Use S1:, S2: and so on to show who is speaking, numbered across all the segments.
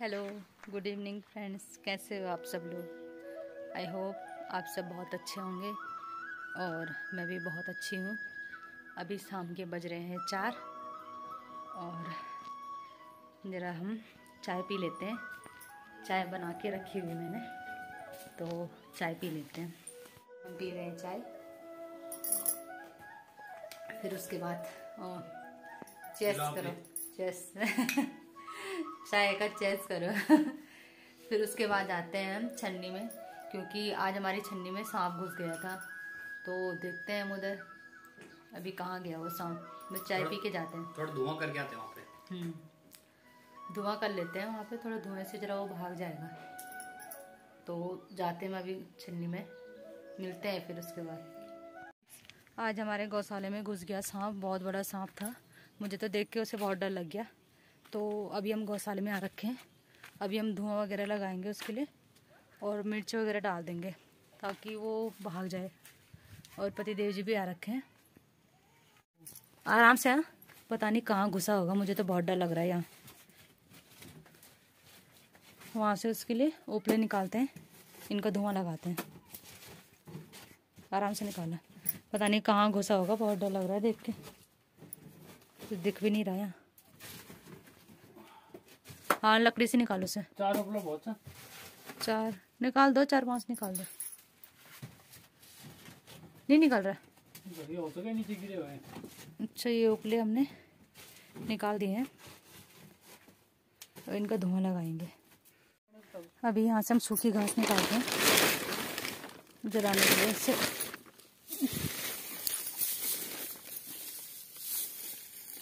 S1: Hello good evening friends कैसे हो आप सब लोग? आई होप आप सब बहुत अच्छे होंगे और मैं भी बहुत अच्छी हूँ। अभी शाम के बज रहे हैं चार और ज़रा हम चाय पी लेते हैं। चाय बना के रखी हुई मैंने तो चाय पी लेते हैं। हम पी रहे हैं चाय। फिर उसके बाद चेस करो। चेस चाय का चेस करो। फिर उसके बाद आते हैं हम छन्नी में क्योंकि आज हमारी छन्नी में सांप घुस गया था। तो देखते हैं हम उधर अभी कहाँ गया वो सांप। बस चाय पी के जाते हैं।
S2: थोड़ा धुआँ करके आते हैं वहाँ पे।
S1: हम्म। धुआँ कर लेते हैं वहाँ पे थोड़ा धुएँ से जरा वो भाग जाएगा। तो जाते हैं अभी छन्नी में मिलते हैं फिर उसके बाद। आज हमारे गौशाले में घुस गया सांप बहुत बड़ा सांप था। मुझे तो देख के उसे बहुत डर लग गया। तो अभी हम गौशाले में आ रखे हैं। अभी हम धुआँ वगैरह लगाएँगे उसके लिए और मिर्च वगैरह डाल देंगे ताकि वो भाग जाए। और पतिदेव जी भी आ रखे हैं। आराम से हाँ? पता नहीं कहाँ घुसा होगा, मुझे तो बहुत डर लग रहा है यहाँ। वहाँ से उसके लिए ऊपले निकालते हैं, इनका धुआँ लगाते हैं। आराम से निकालना। पता नहीं कहाँ घुसा होगा, बहुत डर लग रहा है देख के। कुछ दिख भी नहीं रहा है हाँ लकड़ी से निकालो से
S2: चार बहुत
S1: चार। निकाल दो चार पाँच निकाल दो। नहीं निकल रहा।
S2: तो
S1: अच्छा ये उपले हमने निकाल दिए हैं। और इनका धुआँ लगाएँगे। अभी यहाँ से हम सूखी घास निकालते हैं। जलाने के लिए इससे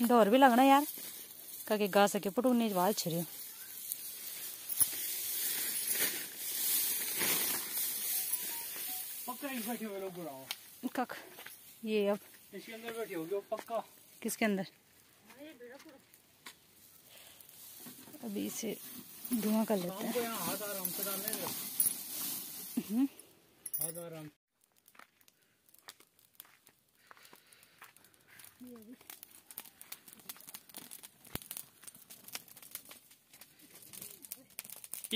S1: डोर भी लगना यार। का गा के पटूने वाल छिड़ियो
S2: पक्का ही बैठे हुए लोग
S1: कख ये अब
S2: इसके अंदर बैठे होगे पक्का
S1: किसके अंदर अभी इसे धुआँ कर लेते हैं।
S2: हाथ आराम से डालने
S1: हम्म,
S2: हाथ आराम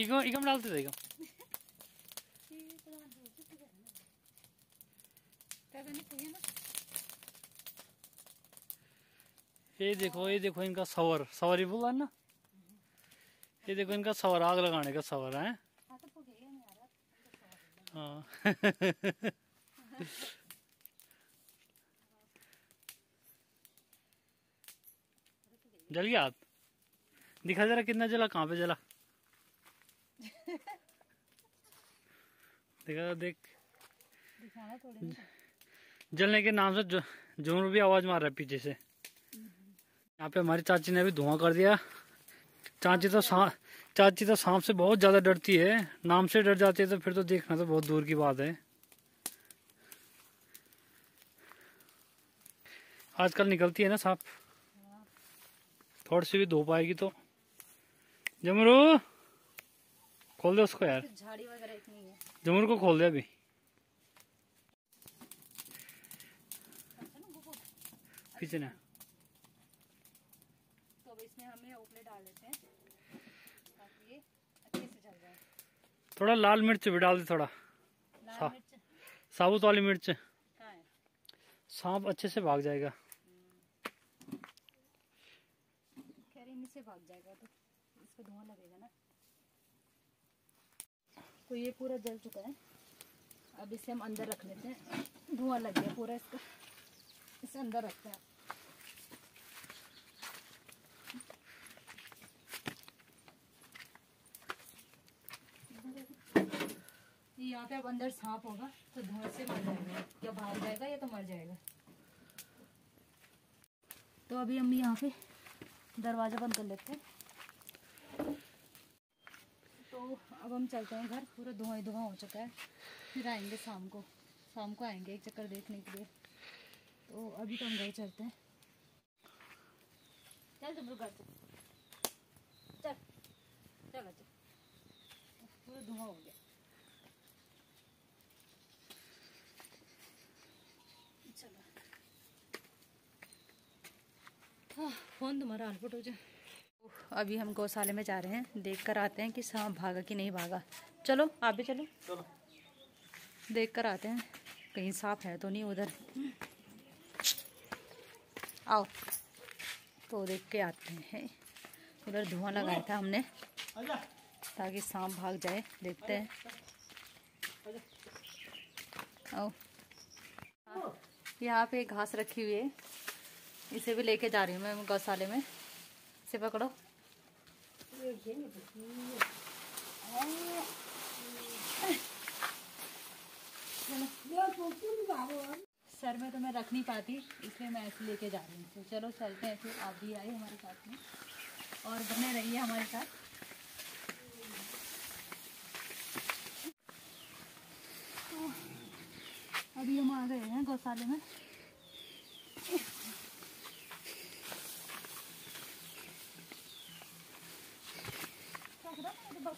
S2: इगो इगम डालते थे इगम ये देखो ये देखो इनका सवर। सवर ही बोला ना? ये देखो इनका सवर आग लगाने का सवर है। हाँ। जल गया? हाथ दिखा जरा कितना जला कहाँ पे जला? देखा देख।
S1: दिखाना थोड़ी
S2: जलने के नाम से ज़ोर भी आवाज़ मार रहा है पीछे से। यहाँ पे हमारी चाची ने भी धुआँ कर दिया। चाची तो चाची तो सांप से बहुत ज़्यादा डरती है। नाम से डर जाती है तो फिर तो देखना तो बहुत दूर की बात है। आजकल निकलती है ना सांप? थोड़ी सी भी धूप आएगी तो। जमरू खोल दे उसको यार।
S1: झाड़ी वगैरह इतनी है।
S2: जमरू को खोल दे अभी। पीछे ना
S1: तो अब इसमें हमें उपले डाल देते हैं ताकि ये अच्छे से चल जाए।
S2: थोड़ा लाल मिर्च भी डाल दे थोड़ा।
S1: लाल
S2: सा-
S1: मिर्च?
S2: साबुत वाली मिर्च।
S1: है?
S2: सांप अच्छे से भाग जाएगा।
S1: खैर इन्हीं से भाग जाएगा तो इसको धुआँ लगेगा ना। तो ये पूरा जल चुका है। अब इसे हम अंदर रख लेते हैं। धुआँ लग गया पूरा इसका। इसे अंदर रखते हैं ये यहाँ पे अब अंदर सांप होगा तो धुआँ से मर जाएगा। या भाग जाएगा या तो मर जाएगा। तो अभी हम यहाँ पे दरवाज़ा बंद कर लेते हैं। तो अब हम चलते हैं घर, पूरा धुआँ ही धुआँ हो चुका है। फिर आएँगे शाम को। शाम को आएँगे, एक चक्कर देखने के लिए। तो अभी तो हम घर चलते हैं। चल तुम घर चल चल चल। पूरा धुआँ हो गया। फ़ोन तुम्हारा अलपट हो जाए अभी हम गौशाले में जा रहे हैं देख कर आते हैं कि सांप भागा कि नहीं भागा। चलो आप भी चलो।
S2: चलो।
S1: देख कर आते हैं कहीं सांप है तो नहीं उधर। आओ तो देख के आते हैं। उधर धुआँ लगाया था हमने ताकि सांप भाग जाए देखते हैं। आओ। यहाँ पे घास रखी हुई है। इसे भी लेके जा रही हूँ मैं गौशाले में। इसे पकड़ो। सर में तो मैं रख नहीं पाती, इसलिए मैं ऐसे लेके जा रही हूँ। तो चलो चलते हैं फिर, आप भी आए हमारे साथ में। और बने रहिए हमारे साथ। अभी हम आ गए हैं गौशाले में हाथ में पैर धोने लग गया तो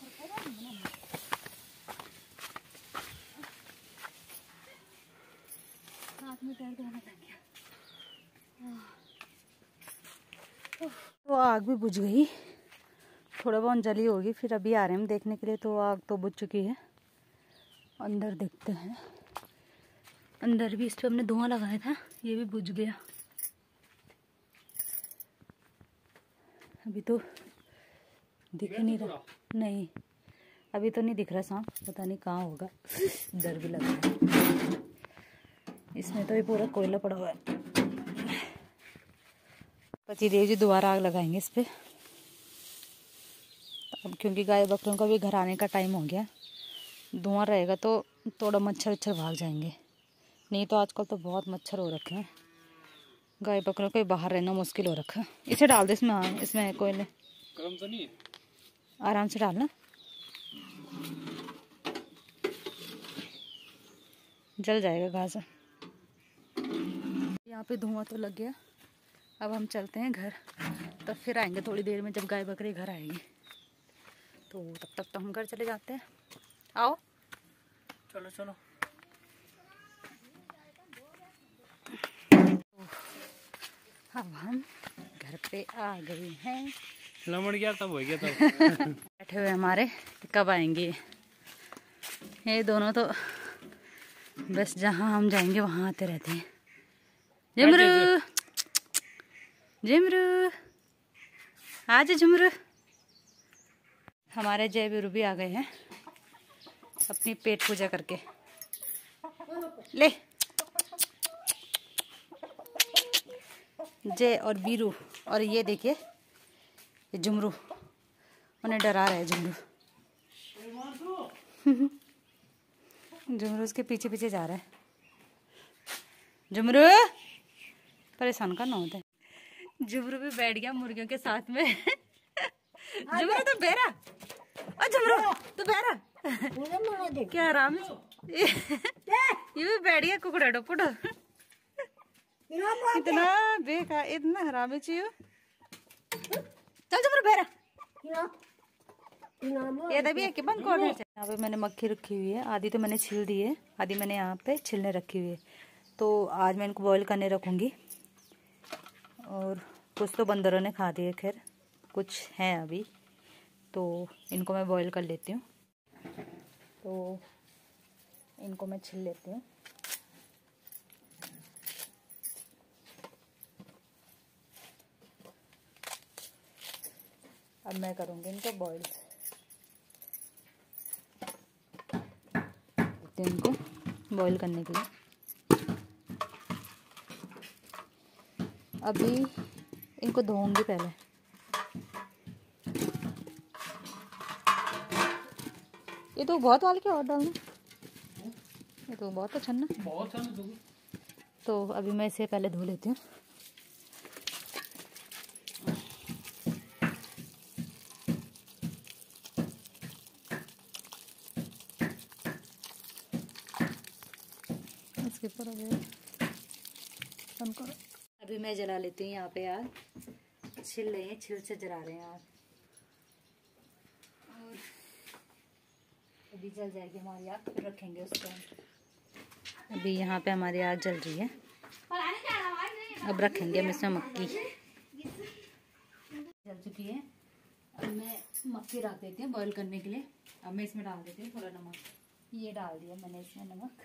S1: आग भी बुझ गई। थोड़ा बहुत जली होगी, फिर अभी आ रहे हैं देखने के लिए तो आग तो बुझ चुकी है। अंदर देखते हैं। अंदर भी इस पर हमने धुआँ लगाया था, ये भी बुझ गया। अभी तो दिख ही नहीं रहा। नहीं अभी तो नहीं दिख रहा सांप पता नहीं कहाँ होगा। डर भी लग रहा है। इसमें तो ये पूरा कोयला पड़ा हुआ है। पति देव जी दोबारा आग लगाएँगे इस पर अब क्योंकि गाय बकरियों का भी घर आने का टाइम हो गया धुआँ रहेगा तो थोड़ा मच्छर उच्छर भाग जाएँगे। नहीं तो आजकल तो बहुत मच्छर हो रखे हैं। गाय बकरों को बाहर रहना मुश्किल हो रखा है। इसे डाल दे इसमें हाँ इसमें कोयले।
S2: गर्म तो नहीं है?
S1: आराम से डालना। जल जाएगा घास यहाँ पे धुआँ तो लग गया। अब हम चलते हैं घर। तब फिर आएँगे थोड़ी देर में जब गाय बकरी घर आएँगे। तो तब तक तो हम घर चले जाते हैं। आओ।
S2: चलो चलो।
S1: अब हम घर पे आ गए हैं।
S2: लमड़ गया तब हो गया तब।
S1: बैठे हुए हमारे कब आएँगे? ये दोनों तो बस जहाँ हम जाएँगे वहाँ आते रहते हैं। जिमरू जिमरू आज झुमरू। हमारे जय बिरू भी आ गए हैं अपनी पेट पूजा करके। ले। जय और बीरू और ये देखिए ये झुमरू। उन्हें डरा रहा है झुमरू। झुमरू उसके पीछे पीछे जा रहा है। झुमरू! परेशान करना होता। है झुमरू भी बैठ गया मुर्गियों के साथ में। झुमरू तो बेरा और झुमरू तो बेरा क्या आराम है? ये भी बैठ गया कुकड़ा डोपुडो। इतना बेकार इतना हरामी चाहिए। चल झुमरू बेरा ये तभी है कि बंद कर यहाँ पे मैंने मक्खी रखी हुई है। आधी तो मैंने छील दी है। आधी मैंने यहाँ पे छिलने रखी हुई है। तो आज मैं इनको बॉईल करने रखूँगी। और कुछ तो बंदरों ने खा दिए खैर कुछ हैं अभी। तो इनको मैं बॉईल कर लेती हूँ। तो इनको मैं छिल लेती हूँ। अब मैं करूँगी इनको बॉईल देते हैं इनको बॉईल करने के लिए. अभी इनको धोऊँगी पहले. ये तो बहुत वाल के और डालना. ये तो बहुत अच्छा ना?
S2: बहुत ना
S1: तो अभी मैं इसे पहले धो लेती हूँ इसके ऊपर हो गया बंद करो अभी मैं जला लेती हूँ यहाँ पे आग छिल रही है, छिल से जला रहे हैं आग और अभी जल जाएगी हमारी आग, फिर रखेंगे उसको अभी यहाँ पे हमारी आग जल रही है। अब रखेंगे हम इसमें मक्की। जल चुकी है। अब मैं मक्की रख देती हूँ बॉईल करने के लिए। अब मैं इसमें डाल देती हूँ थोड़ा नमक। ये डाल दिया मैंने इसमें नमक।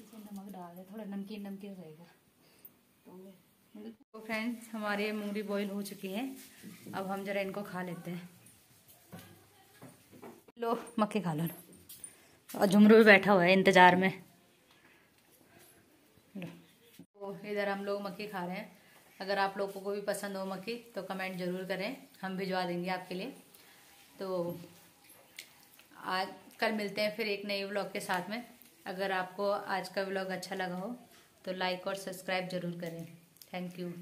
S1: इसमें नमक डाल दिया थोड़ा नमकीन नमकीन रहेगा तो फ्रेंड्स हमारे मूंगरी बॉईल हो चुकी है। अब हम जरा इनको खा लेते हैं। लो, मक्के खा लो। और झुमरू भी बैठा हुआ है इंतज़ार में। तो इधर हम लोग मक्की खा रहे हैं। अगर आप लोगों को भी पसंद हो मक्की तो कमेंट ज़रूर करें। हम भिजवा देंगे आपके लिए। तो आज, कल मिलते हैं फिर एक नए व्लॉग के साथ में। अगर आपको आज का व्लॉग अच्छा लगा हो तो लाइक और सब्सक्राइब ज़रूर करें। Thank you